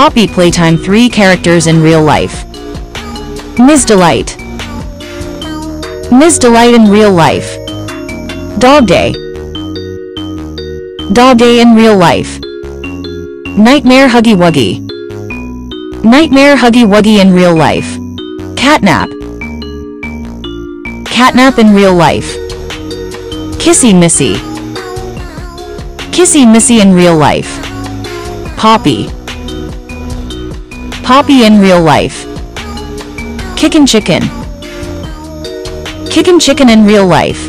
Poppy Playtime 3 characters in real life. Ms. Delight. Ms. Delight in real life. Dog Day. Dog Day in real life. Nightmare Huggy Wuggy. Nightmare Huggy Wuggy in real life. Catnap. Catnap in real life. Kissy Missy. Kissy Missy in real life. Poppy. Poppy in real life. Kickin' Chicken. Kickin' Chicken in real life.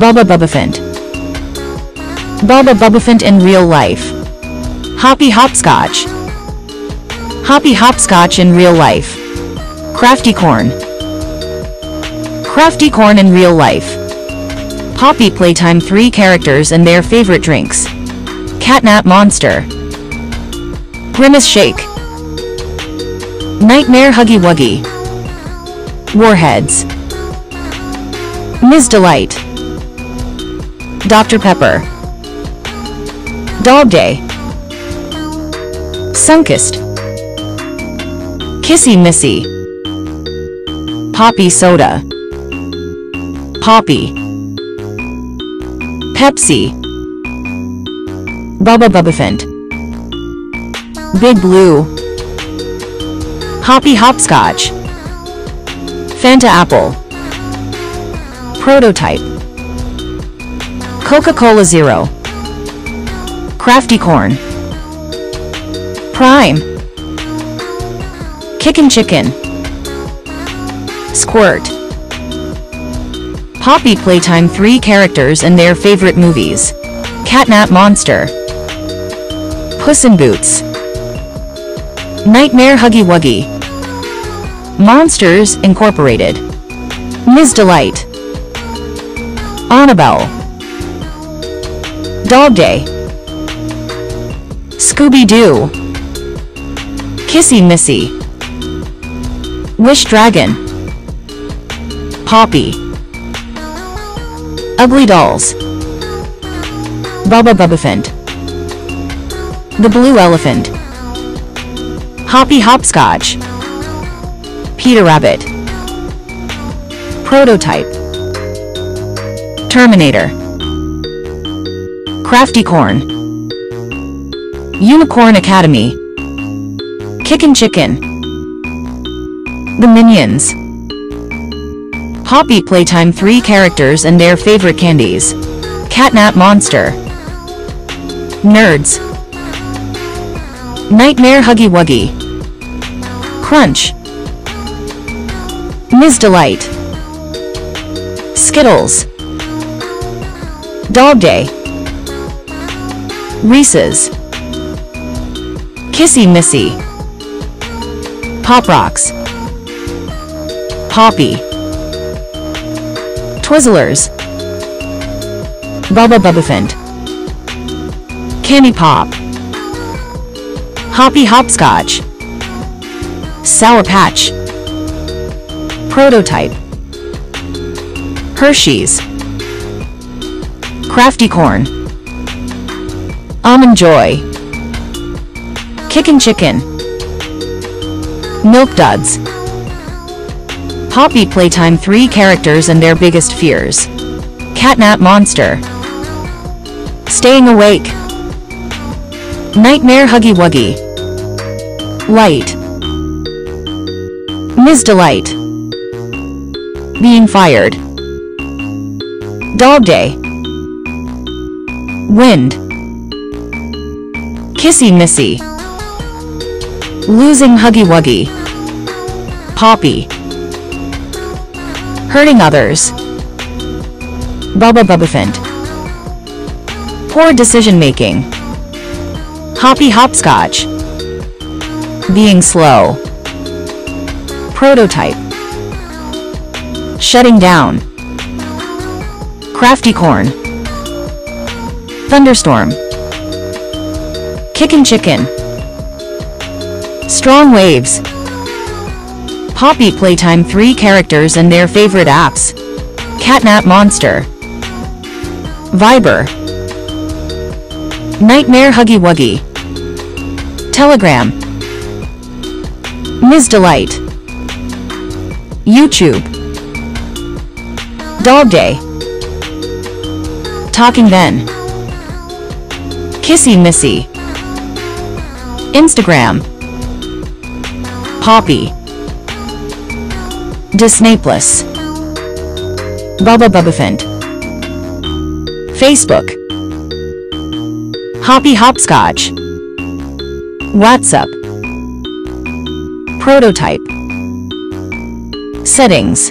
Bubba Bubbaphant. Bubba Bubbaphant in real life. Hoppy Hopscotch. Hoppy Hopscotch in real life. Crafty Corn. Crafty Corn in real life. Poppy Playtime 3 characters and their favorite drinks. Catnap Monster. Grimace Shake. Nightmare Huggy Wuggy. Warheads. Ms. Delight. Dr. Pepper. Dog Day. Sunkist. Kissy Missy. Poppy Soda. Poppy. Pepsi. Bubba Bubbaphant. Big Blue. Hoppy Hopscotch. Fanta Apple. Prototype. Coca-Cola Zero. Crafty Corn. Prime. Kickin' Chicken. Squirt. Poppy Playtime 3 characters and their favorite movies. Catnap Monster. Puss in Boots. Nightmare Huggy Wuggy. Monsters Incorporated. Ms. Delight. Annabelle. Dog Day. Scooby-Doo. Kissy Missy. Wish Dragon. Poppy. Ugly Dolls. Bubba Bubbaphant. The Blue Elephant. Hoppy Hopscotch. Peter Rabbit. Prototype. Terminator. Crafty Corn. Unicorn Academy. Kickin' Chicken. The Minions. Poppy Playtime 3 characters and their favorite candies. Catnap Monster. Nerds. Nightmare Huggy Wuggy. Crunch. Ms. Delight. Skittles. Dog Day. Reese's. Kissy Missy. Pop Rocks. Poppy. Twizzlers. Bubba Bubbaphant. Candy Pop. Hoppy Hopscotch. Sour Patch. Prototype. Hershey's. Crafty Corn. Almond Joy. Kickin' Chicken. Milk Duds. Poppy Playtime 3 characters and their biggest fears. Catnap Monster. Staying Awake. Nightmare Huggy Wuggy. Light. Ms. Delight. Being fired. Dog Day. Wind. Kissy Missy. Losing Huggy Wuggy. Poppy. Hurting others. Bubba Bubbaphant. Poor decision making. Hoppy Hopscotch. Being slow. Prototype. Shutting down. Crafty Corn. Thunderstorm. Kickin' Chicken. Strong Waves. Poppy Playtime 3 characters and their favorite apps. Catnap Monster. Viber. Nightmare Huggy Wuggy. Telegram. Ms. Delight. YouTube. Dog Day. Talking Ben. Kissy Missy. Instagram. Poppy. Disney Plus. Bubba Bubbaphant. Facebook. Hoppy Hopscotch. WhatsApp. Prototype. Settings.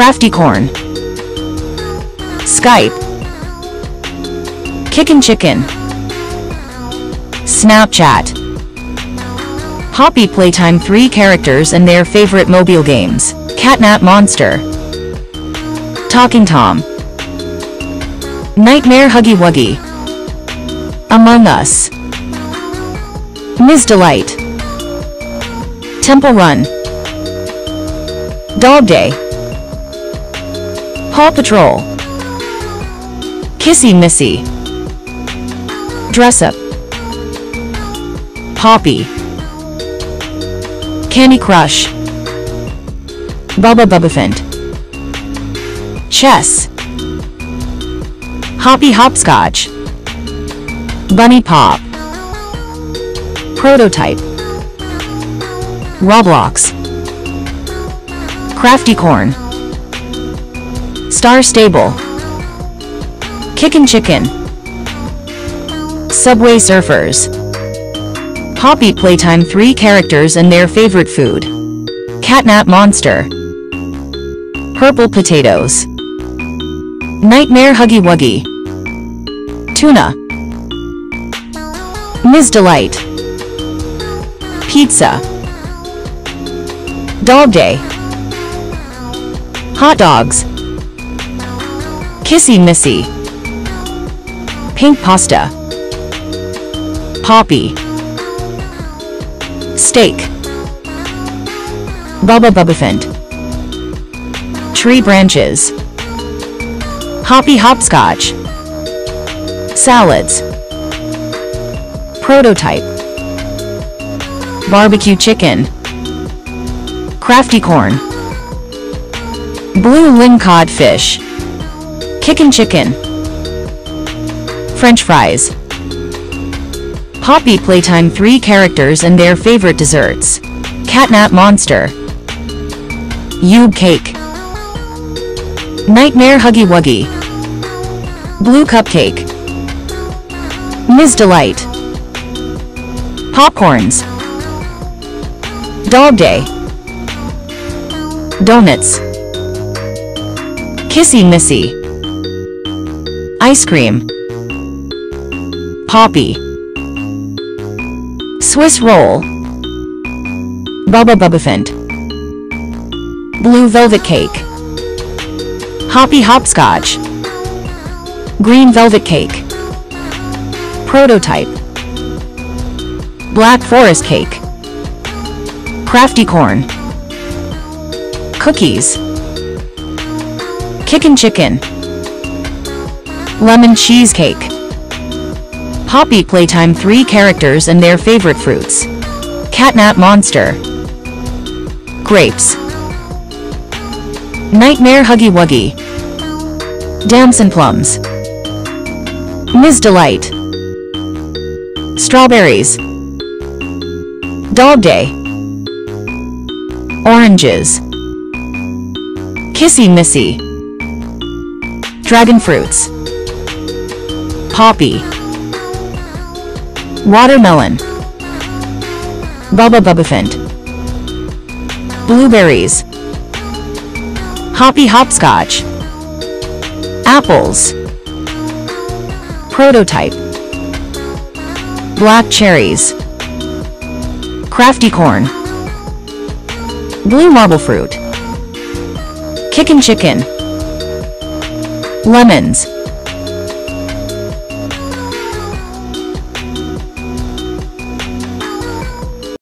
Crafty Corn. Skype. Kickin' Chicken. Snapchat. Hoppy Playtime 3 characters and their favorite mobile games. Catnap Monster. Talking Tom. Nightmare Huggy Wuggy. Among Us. Ms. Delight. Temple Run. Dog Day. Paw Patrol. Kissy Missy. Dress Up. Poppy. Candy Crush. Bubba Bubbaphant. Chess. Hoppy Hopscotch. Bunny Pop. Prototype. Roblox. Crafty Corn. Star Stable. Kickin' Chicken. Subway Surfers. Poppy Playtime 3 characters and their favorite food. Catnap Monster. Purple Potatoes. Nightmare Huggy Wuggy. Tuna. Ms. Delight. Pizza. Dog Day. Hot Dogs. Kissy Missy. Pink Pasta. Poppy. Steak. Bubba Bubbaphant. Tree branches. Hoppy Hopscotch. Salads. Prototype. Barbecue chicken. Crafty corn. Blue ling codfish. Kickin' chicken. French fries. Poppy Playtime 3 characters and their favorite desserts. Catnap Monster. Ube Cake. Nightmare Huggy Wuggy. Blue Cupcake. Ms. Delight. Popcorns. Dog Day. Donuts. Kissy Missy. Ice cream. Poppy. Swiss roll. Bubba Bubbaphant. Blue velvet cake. Hoppy hopscotch. Green velvet cake. Prototype. Black forest cake. Crafty corn. Cookies. Kickin' chicken. Lemon cheesecake. Poppy Playtime 3 characters and their favorite fruits. Catnap Monster. Grapes. Nightmare Huggy Wuggy. Damson Plums. Ms. Delight. Strawberries. Dog Day. Oranges. Kissy Missy. Dragon Fruits. Poppy. Watermelon. Bubba Bubbaphant. Blueberries. Hoppy Hopscotch. Apples. Prototype. Black cherries. Crafty corn. Blue marble fruit. Kickin' chicken. Lemons.